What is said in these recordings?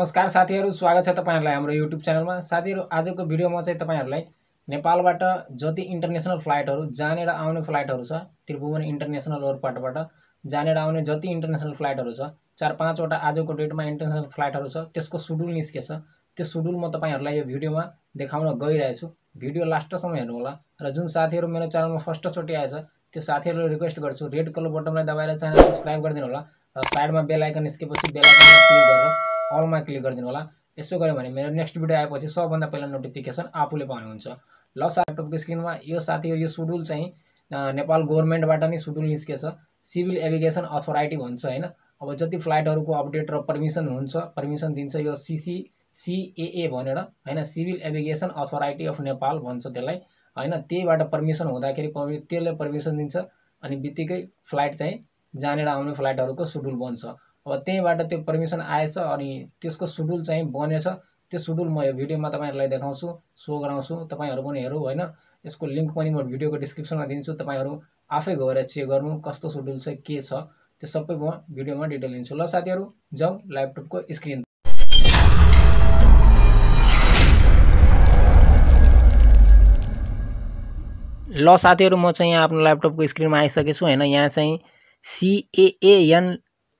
नमस्कार साथीहरू स्वागत छ तपाईँहरूलाई हाम्रो युट्युब च्यानलमा। साथीहरू आजको भिडियोमा चाहिँ तपाईँहरूलाई नेपालबाट जति इन्टरनेसनल फ्लाइटहरू जानेर आउने फ्लाइटहरू छ त्रिभुवन इन्टरनेसनल एयरपोर्टबाट जानेर आउने जति इन्टरनेसनल फ्लाइटहरू छ चार पाँचवटा आजको डेटमा इन्टरनेसनल फ्लाइटहरू छ त्यसको सुडुल निस्केछ। त्यो सुडुल म तपाईँहरूलाई यो भिडियोमा देखाउन गइरहेछु। भिडियो लास्टसम्म हेर्नुहोला। र जुन साथीहरू मेरो च्यानलमा फर्स्टचोटि आएछ त्यो साथीहरूलाई रिक्वेस्ट गर्छु रेड कलर बटनलाई दबाएर च्यानल सब्सक्राइब गरिदिनु होला र साइडमा बेल निस्केपछि बेल क्लिक गरेर अलमा क्लिक गरिदिनु होला। यसो गऱ्यो भने मेरो नेक्स्ट भिडियो आएपछि सबभन्दा पहिला नोटिफिकेसन आफूले पाउनुहुन्छ। ल ल्यापटपको स्क्रिनमा यो साथीहरू यो सुडुल चाहिँ नेपाल गभर्मेन्टबाट नै सुडुल निस्केछ। सिभिल एभिगेसन अथोराइटी भन्छ होइन? अब जति फ्लाइटहरूको अपडेट र पर्मिसन हुन्छ पर्मिसन दिन्छ यो सिसी सिएए भनेर होइन? Civil aviation authority of Nepal भन्छ त्यसलाई होइन? त्यहीबाट पर्मिसन हुँदाखेरि त्यसले पर्मिसन दिन्छ। अनि बित्तिकै फ्लाइट चाहिँ जानेर आउने फ्लाइटहरूको सुडुल बन्छ। अब त्यहीँबाट त्यो पर्मिसन आएछ अनि त्यसको सुडुल चाहिँ बनेछ। त्यो सुडुल म यो भिडियोमा तपाईँहरूलाई देखाउँछु सो गराउँछु। तपाईँहरू पनि हेरौँ होइन? यसको लिङ्क पनि म भिडियोको डिस्क्रिप्सनमा दिन्छु। तपाईँहरू आफै गएर चेक गर्नु कस्तो सुडुल चाहिँ के छ। त्यो सबै म भिडियोमा डिटेल दिन्छु ल साथीहरू जाउँ ल्यापटपको स्क्रिन ल साथीहरू म चाहिँ यहाँ आफ्नो ल्यापटपको स्क्रिनमा आइसकेको छु होइन? यहाँ चाहिँ सिएएएन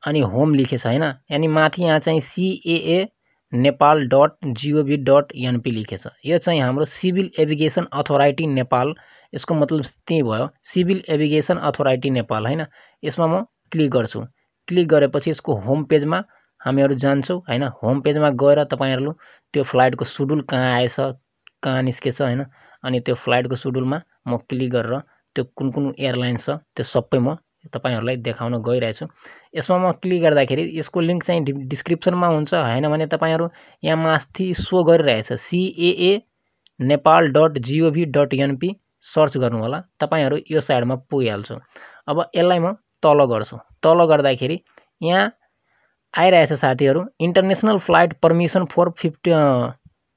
अनि होम लेखेछ होइन? यानि माथि यहाँ चाहिँ CAA Nepal dot G O V dot NP लेखेछ। यो चाहिँ हाम्रो सिभिल एभिगेसन अथोराइटी नेपाल। यसको मतलब त्यही भयो सिभिल एभिगेसन अथोराइटी नेपाल होइन? यसमा म क्लिक गर्छु। क्लिक गरेपछि यसको होम पेजमा हामीहरू जान्छौँ होइन? होम पेजमा गएर तपाईँहरू त्यो फ्लाइटको सुडुल कहाँ आएछ कहाँ निस्केछ होइन? अनि त्यो फ्लाइटको सुडुलमा म क्लिक गरेर त्यो कुन कुन एयरलाइन्स छ त्यो सबै म तपाईँहरूलाई देखाउन गइरहेछु। यसमा म क्लिक गर्दाखेरि यसको लिङ्क चाहिँ डिस्क्रिप्सनमा हुन्छ होइन भने तपाईँहरू यहाँ माथि सो गरिरहेछ। CAA Nepal dot G O V dot NP search गर्नु होला तपाईँहरू यो साइडमा पुगिहाल्छु। अब यसलाई म तल गर्छु। तल गर्दाखेरि यहाँ आइरहेछ साथीहरू international flight permission for fifty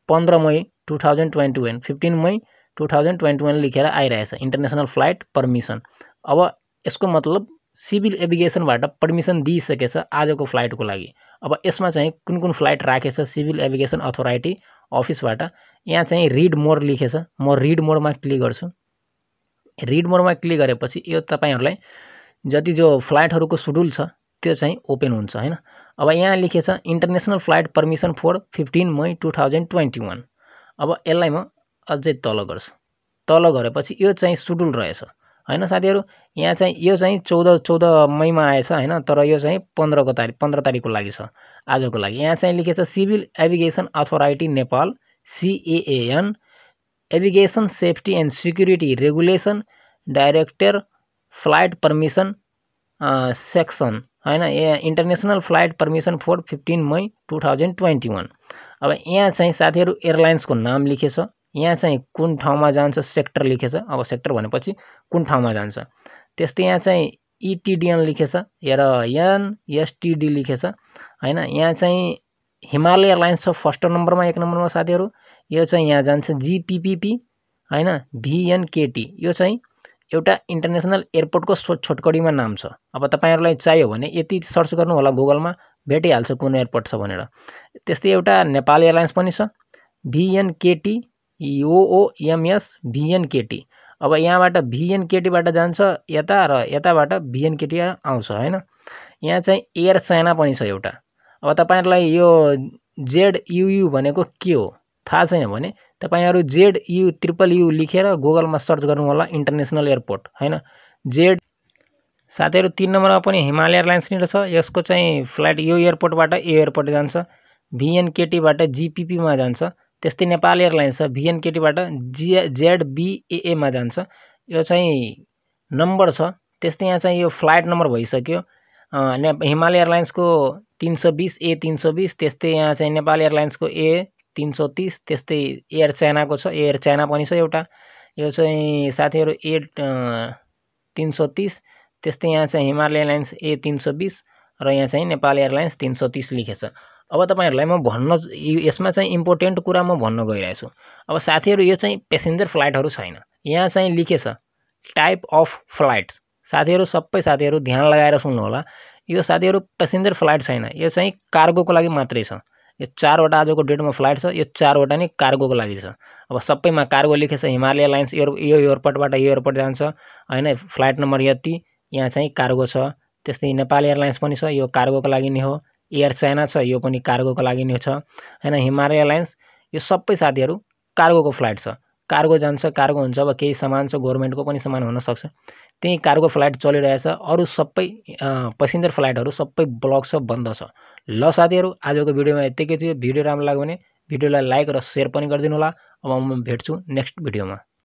पन्ध्र मई two thousand twenty one fifteen मई टु थाउजन्ड ट्वेन्टी वान लेखेर आइरहेछ। इन्टरनेसनल फ्लाइट पर्मिसन अब यसको मतलब सिभिल एभिगेसनबाट पर्मिसन दिइसकेछ आजको फ्लाइटको लागि। अब यसमा चाहिँ कुन कुन फ्लाइट राखेछ सिभिल एभिगेसन अथोराइटी अफिसबाट यहाँ चाहिँ रिड मोर लेखेछ म रिड मोडमा क्लिक गर्छु रिड मोडमा क्लिक गरेपछि यो तपाईँहरूलाई जति जो फ्लाइटहरूको सुडुल छ त्यो चाहिँ ओपन हुन्छ होइन अब यहाँ लेखेछ international flight permission four fifteen मई टु थाउजन्ड ट्वेन्टी वान अब यसलाई म अझै तल गर्छु। तल गरेपछि यो चाहिँ सुडुल रहेछ। होइन साथीहरू? यहाँ चाहिँ, यो चाहिँ चौध चौध मईमा आएछ होइन, तर यो चाहिँ पन्ध्रको तारिक पन्ध्र तारिकको लागि छ, आजको लागि। यहाँ चाहिँ लेखेछ, civil aviation authority, Nepal CAAN aviation safety and security regulation, director flight permission section, होइन? International flight permission four fifteen मई टु थाउजन्ड ट्वेन्टी वान। अब यहाँ चाहिँ साथीहरू एयरलाइन्सको नाम लेखेछ। यहाँ चाहिँ कुन ठाउँमा जान्छ सेक्टर लेखेछ। अब सेक्टर भनेपछि कुन ठाउँमा जान्छ। त्यस्तै यहाँ चाहिँ इटिडिएन लेखेछ र एन एसटिडी लेखेछ होइन? यहाँ चाहिँ हिमालय एयरलाइन्स छ फर्स्ट नम्बरमा एक नम्बरमा साथीहरू यो चाहिँ यहाँ जान्छ जिपिपिपी होइन? भिएनकेटी यो चाहिँ एउटा इन्टरनेसनल एयरपोर्टको छोटकरीमा नाम छ। अब तपाईँहरूलाई चाहियो भने यति सर्च गर्नु होला गुगलमा भेटिहाल्छ कुन एयरपोर्ट छ भनेर। त्यस्तै एउटा नेपाल एयरलाइन्स पनि छ भिएनकेटी ओओएमएस भिएनकेटी अब यहाँबाट भिएनकेटीबाट जान्छ यता र यताबाट भिएनकेटी आउँछ होइन? यहाँ चाहिँ एयर चाइना पनि छ एउटा। अब तपाईँहरूलाई यो जेड युयु भनेको के हो? थाहा छैन भने तपाईँहरू जेड यु ट्रिपल यु लेखेर गुगलमा सर्च गर्नु होला इन्टरनेसनल एयरपोर्ट होइन? जेड साथीहरू तिन नम्बरमा पनि हिमालय एयरलाइन्स नि छ। यसको चाहिँ फ्लाइट यो एयरपोर्टबाट यो एयरपोर्ट जान्छ। भिएनकेटीबाट जिपिपीमा जान्छ। त्यस्तै नेपाल एयरलाइन्स छ भिएनकेटीबाट जिए जेडबिएएमा जान्छ। यो चाहिँ नम्बर छ। त्यस्तै यहाँ चाहिँ यो फ्लाइट नम्बर भइसक्यो। ने हिमालय एयरलाइन्सको तिन सौ बिस ए तिन सौ बिस त्यस्तै यहाँ चाहिँ नेपाल एयरलाइन्सको ए तिन सौ तिस त्यस्तै एयर चाइनाको छ। एयर चाइना पनि छ एउटा। यो चाहिँ साथीहरू ए तिन सौ तिस त्यस्तै यहाँ चाहिँ हिमालय एयरलाइन्स ए तिन सौ बिस र यहाँ चाहिँ नेपाल एयरलाइन्स तिन सौ तिस लेखेछ। अब तपाईँहरूलाई म भन्न यसमा चाहिँ इम्पोर्टेन्ट कुरा म भन्न गइरहेछु अब साथीहरू यो चाहिँ पेसेन्जर फ्लाइटहरू छैन। यहाँ चाहिँ लेखेछ टाइप अफ फ्लाइट साथीहरू सबै साथीहरू ध्यान लगाएर सुन्नु होला यो साथीहरू पेसेन्जर फ्लाइट छैन। यो चाहिँ कार्गोको लागि मात्रै छ। यो चारवटा आजको डेटमा फ्लाइट छ। यो चारवटा नै कार्गोको लागि छ। अब सबैमा कार्गो लेखेछ हिमालय एयरलाइन्स एयर यो एयरपोर्टबाट यो एयरपोर्ट जान्छ। होइन फ्लाइट नम्बर यति यहाँ चाहिँ कार्गो छ। त्यस्तै नेपाल एयरलाइन्स पनि छ यो कार्गोको लागि नै हो एयर चाइना छ यो पनि कार्गोको लागि नै छ। होइन हिमालय एयरलाइन्स यो सबै साथीहरू कार्गोको फ्लाइट छ। कार्गो जान्छ कार्गो हुन्छ अब केही सामान छ गभर्मेन्टको पनि सामान हुनसक्छ त्यही कार्गो फ्लाइट चलिरहेछ अरू सबै पेसेन्जर फ्लाइटहरू सबै ब्लक छ बन्द छ। ल साथीहरू आजको भिडियोमा यत्तिकै थियो। भिडियो राम्रो लाग्यो भने भिडियोलाई लाइक र सेयर पनि गरिदिनु होला। अब म भेट्छु नेक्स्ट भिडियोमा।